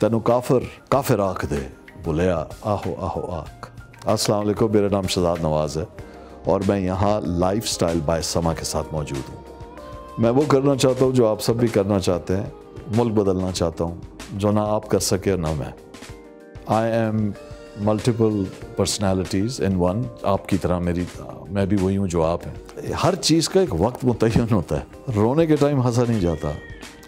तेन काफिर काफिर आख दे बुलिया आहो आहो आख अस्सलाम वालेकुम मेरा नाम शहजाद नवाज़ है और मैं यहाँ लाइफ स्टाइल बाय समा के साथ मौजूद हूँ मैं वो करना चाहता हूँ जो आप सब भी करना चाहते हैं मुल्क बदलना चाहता हूँ जो ना आप कर सके ना मैं I am multiple personalities in one आपकी तरह मेरी मैं भी वही हूँ जो आप हैं हर चीज़ का एक वक्त मुतन होता है रोने के टाइम हंसा नहीं जाता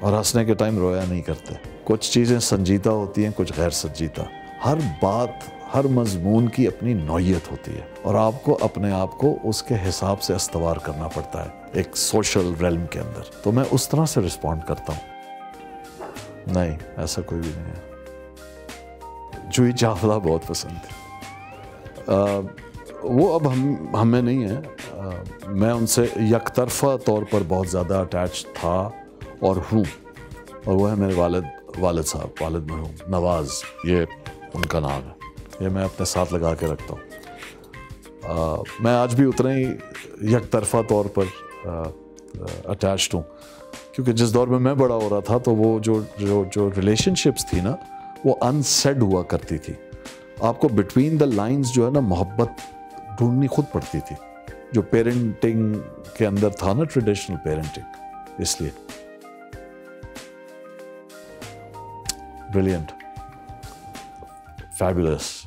और हंसने के टाइम रोया नहीं करते। कुछ चीज़ें संजीदा होती हैं कुछ गैर संजीदा। हर बात हर मजमून की अपनी नौीयत होती है और आपको अपने आप को उसके हिसाब से इस्तवार करना पड़ता है एक सोशल रेलम के अंदर। तो मैं उस तरह से रिस्पॉन्ड करता हूँ। नहीं ऐसा कोई भी नहीं है। जूही चावला बहुत पसंद आ, वो अब हम हमें नहीं है। आ, मैं उनसे यकतरफा तौर पर बहुत ज़्यादा अटैच था। और हूँ। और वो है मेरे वालद, वालिद साहब, वालिद मरहूम, नवाज़, ये उनका नाम है। ये मैं अपने साथ लगा के रखता हूँ। मैं आज भी उतना ही यक तरफा तौर पर अटैच्ड हूँ। क्योंकि जिस दौर में मैं बड़ा हो रहा था तो वो जो जो जो रिलेशनशिप्स थी ना, वो अनसेड हुआ करती थी। आपको बिटवीन द लाइंस जो है ना, मोहब्बत ढूंढनी खुद पड़ती थी। जो पेरेंटिंग के अंदर था ना ट्रेडिशनल पेरेंटिंग इसलिए। brilliant, fabulous.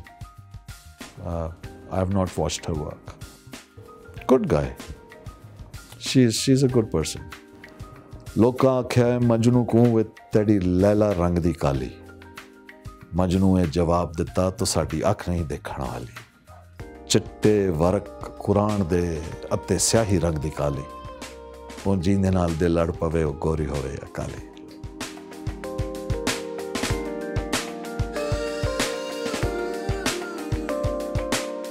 Uh, I have not watched her work. Good guy. She's, she's a good person. ਲੋਕਾਂ ਆਖਿਆ ਮਜਨੂ ਕੋ ਵੇ ਤੇਰੀ ਲੈਲਾ ਰੰਗ ਦੀ ਕਾਲੀ ਮਜਨੂ ਨੇ ਜਵਾਬ ਦਿੱਤਾ ਤੋ ਸਾਡੀ ਅੱਖ ਨਹੀਂ ਦੇਖਣ ਵਾਲੀ ਚਿੱਟੇ ਵਰਕ ਕੁਰਾਨ ਦੇ ਅਤੇ ਸਿਆਹੀ ਰੰਗ ਦੀ ਕਾਲੀ ਉਹ ਜੀਂਦੇ ਨਾਲ ਦੇ ਲੜ ਪਵੇ ਉਹ ਗੋਰੀ ਹੋਵੇ ਅਕਾਲੀ